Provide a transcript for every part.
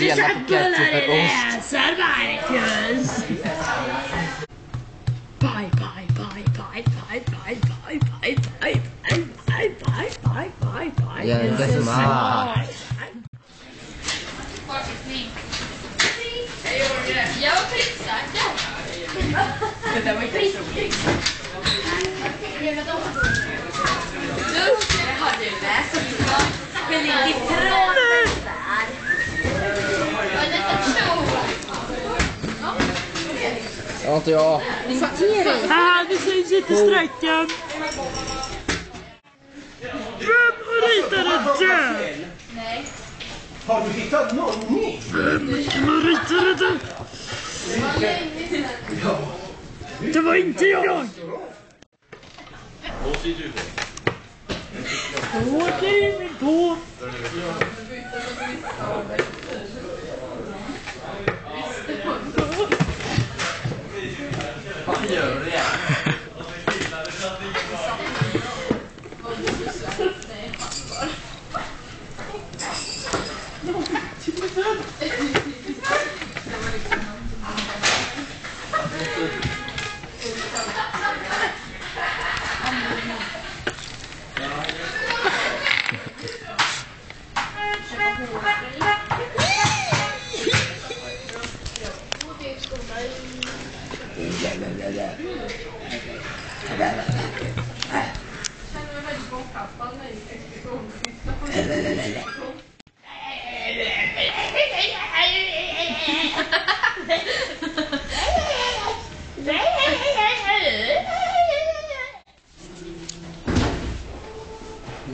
Dela på ketchupost. läser Marcus! Bye, bye, bye, bye, bye, bye, bye, bye, bye, bye, bye, bye, bye, bye, bye. Ja, det är som här. Jag var pricksäker. Det där var inte så Ja, inte jag. Haha, du syns inte sträckan. Vem ritade den? Nej. Har du hittat någon ny? Vem ritade den? Det var inte jag! Åker i Thank you.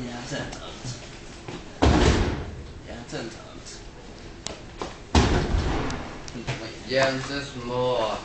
Ja, 正常。Ja, 正常。怎么样？这什么？